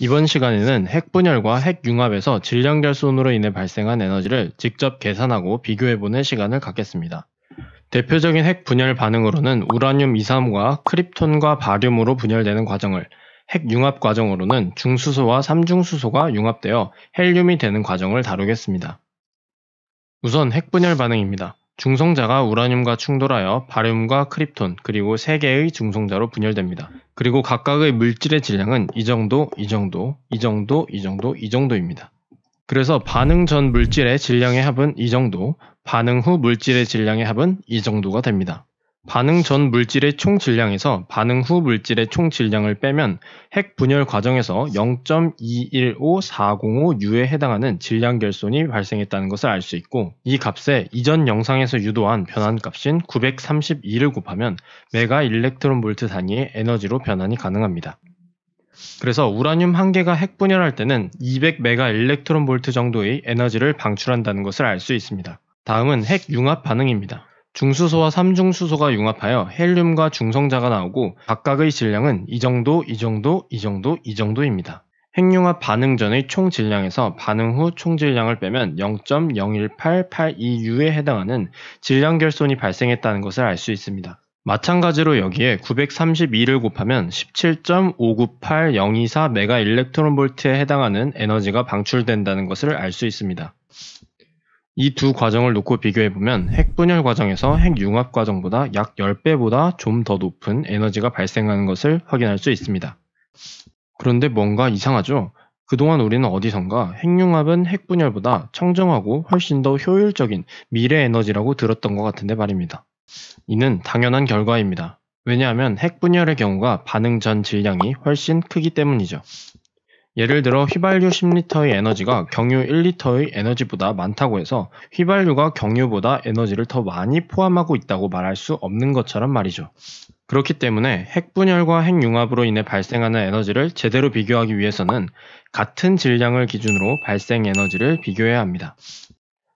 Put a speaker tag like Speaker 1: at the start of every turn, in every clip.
Speaker 1: 이번 시간에는 핵 분열과 핵 융합에서 질량 결손으로 인해 발생한 에너지를 직접 계산하고 비교해보는 시간을 갖겠습니다. 대표적인 핵 분열 반응으로는 우라늄 235가 크립톤과 바륨으로 분열되는 과정을 핵 융합 과정으로는 중수소와 삼중수소가 융합되어 헬륨이 되는 과정을 다루겠습니다. 우선 핵 분열 반응입니다. 중성자가 우라늄과 충돌하여 바륨과 크립톤 그리고 3개의 중성자로 분열됩니다. 그리고 각각의 물질의 질량은 이 정도, 이 정도, 이 정도, 이 정도, 이 정도입니다. 그래서 반응 전 물질의 질량의 합은 이 정도, 반응 후 물질의 질량의 합은 이 정도가 됩니다. 반응 전 물질의 총 질량에서 반응 후 물질의 총 질량을 빼면 핵 분열 과정에서 0.215405U에 해당하는 질량 결손이 발생했다는 것을 알 수 있고 이 값에 이전 영상에서 유도한 변환 값인 932를 곱하면 메가 일렉트론 볼트 단위의 에너지로 변환이 가능합니다. 그래서 우라늄 한 개가 핵 분열할 때는 200 메가 일렉트론 볼트 정도의 에너지를 방출한다는 것을 알 수 있습니다. 다음은 핵 융합 반응입니다. 중수소와 삼중수소가 융합하여 헬륨과 중성자가 나오고 각각의 질량은 이 정도, 이 정도, 이 정도, 이 정도입니다. 핵융합 반응 전의 총 질량에서 반응 후 총 질량을 빼면 0.01882U에 해당하는 질량 결손이 발생했다는 것을 알 수 있습니다. 마찬가지로 여기에 932를 곱하면 17.598024 메가 일렉트론 볼트에 해당하는 에너지가 방출된다는 것을 알 수 있습니다. 이 두 과정을 놓고 비교해보면 핵 분열 과정에서 핵 융합 과정보다 약 10배보다 좀 더 높은 에너지가 발생하는 것을 확인할 수 있습니다. 그런데 뭔가 이상하죠? 그동안 우리는 어디선가 핵융합은 핵분열보다 청정하고 훨씬 더 효율적인 미래 에너지라고 들었던 것 같은데 말입니다. 이는 당연한 결과입니다. 왜냐하면 핵분열의 경우가 반응 전 질량이 훨씬 크기 때문이죠. 예를 들어 휘발유 10리터의 에너지가 경유 1리터의 에너지보다 많다고 해서 휘발유가 경유보다 에너지를 더 많이 포함하고 있다고 말할 수 없는 것처럼 말이죠. 그렇기 때문에 핵분열과 핵융합으로 인해 발생하는 에너지를 제대로 비교하기 위해서는 같은 질량을 기준으로 발생 에너지를 비교해야 합니다.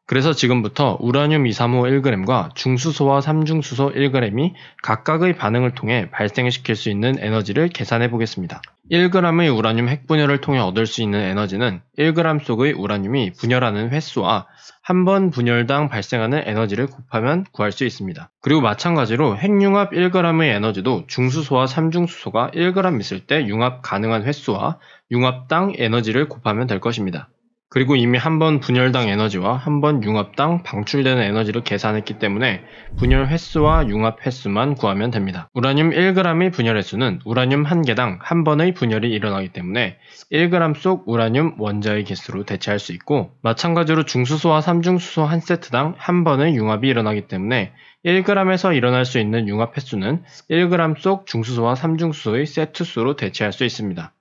Speaker 1: 그래서 지금부터 우라늄 235 1g과 중수소와 삼중수소 1g이 각각의 반응을 통해 발생시킬 수 있는 에너지를 계산해 보겠습니다. 1g의 우라늄 핵분열을 통해 얻을 수 있는 에너지는 1g 속의 우라늄이 분열하는 횟수와 한 번 분열당 발생하는 에너지를 곱하면 구할 수 있습니다. 그리고 마찬가지로 핵융합 1g의 에너지도 중수소와 삼중수소가 1g 있을 때 융합 가능한 횟수와 융합당 에너지를 곱하면 될 것입니다. 그리고 이미 한 번 분열당 에너지와 한 번 융합당 방출되는 에너지를 계산했기 때문에 분열 횟수와 융합 횟수만 구하면 됩니다. 우라늄 1g의 분열 횟수는 우라늄 한 개당 한 번의 분열이 일어나기 때문에 1g 속 우라늄 원자의 개수로 대체할 수 있고 마찬가지로 중수소와 삼중수소 한 세트당 한 번의 융합이 일어나기 때문에 1g에서 일어날 수 있는 융합 횟수는 1g 속 중수소와 삼중수소의 세트 수로 대체할 수 있습니다.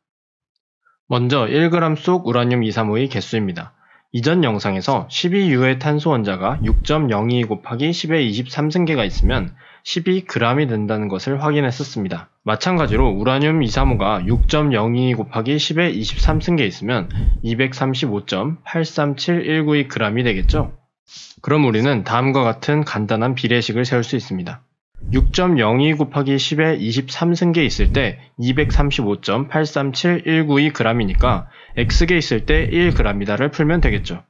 Speaker 1: 먼저 1g 속 우라늄 235의 개수입니다. 이전 영상에서 12U의 탄소 원자가 6.02 곱하기 10의 23승계가 있으면 12g이 된다는 것을 확인했었습니다. 마찬가지로 우라늄 235가 6.02 곱하기 10의 23승계 있으면 235.837192g이 되겠죠? 그럼 우리는 다음과 같은 간단한 비례식을 세울 수 있습니다. 6.02 곱하기 10에 23승계 있을 때 235.837192g이니까 x계 있을 때 1g이다를 풀면 되겠죠.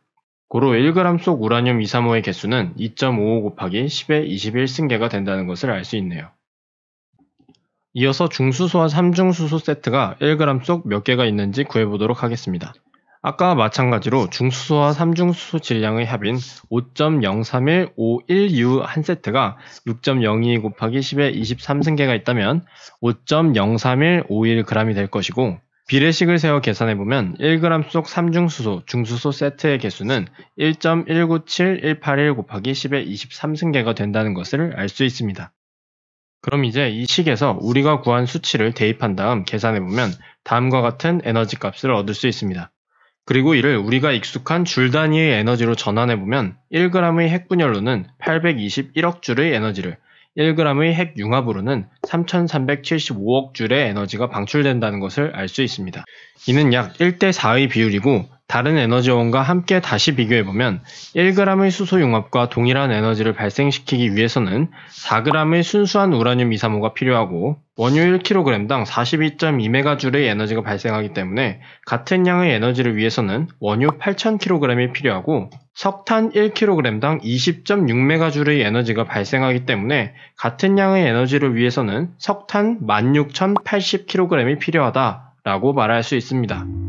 Speaker 1: 고로 1g 속 우라늄 235의 개수는 2.55 곱하기 10의 21승계가 된다는 것을 알 수 있네요. 이어서 중수소와 삼중수소 세트가 1g 속 몇 개가 있는지 구해보도록 하겠습니다. 아까와 마찬가지로 중수소와 삼중수소 질량의 합인 5.031551U 한 세트가 6.02 곱하기 10의 23승계가 있다면 5.03151g이 될 것이고 비례식을 세워 계산해보면 1g 속 삼중수소, 중수소 세트의 개수는 1.197181 곱하기 10의 23승계가 된다는 것을 알 수 있습니다. 그럼 이제 이 식에서 우리가 구한 수치를 대입한 다음 계산해보면 다음과 같은 에너지 값을 얻을 수 있습니다. 그리고 이를 우리가 익숙한 줄 단위의 에너지로 전환해보면 1g의 핵분열로는 821억 줄의 에너지를 1g의 핵융합으로는 3375억 줄의 에너지가 방출된다는 것을 알 수 있습니다. 이는 약 1대 4의 비율이고 다른 에너지원과 함께 다시 비교해보면 1g의 수소 융합과 동일한 에너지를 발생시키기 위해서는 4g의 순수한 우라늄 235가 필요하고 원유 1kg당 42.2메가줄의 에너지가 발생하기 때문에 같은 양의 에너지를 위해서는 원유 8,000kg이 필요하고 석탄 1kg당 20.6메가줄의 에너지가 발생하기 때문에 같은 양의 에너지를 위해서는 석탄 16,080kg이 필요하다라고 말할 수 있습니다.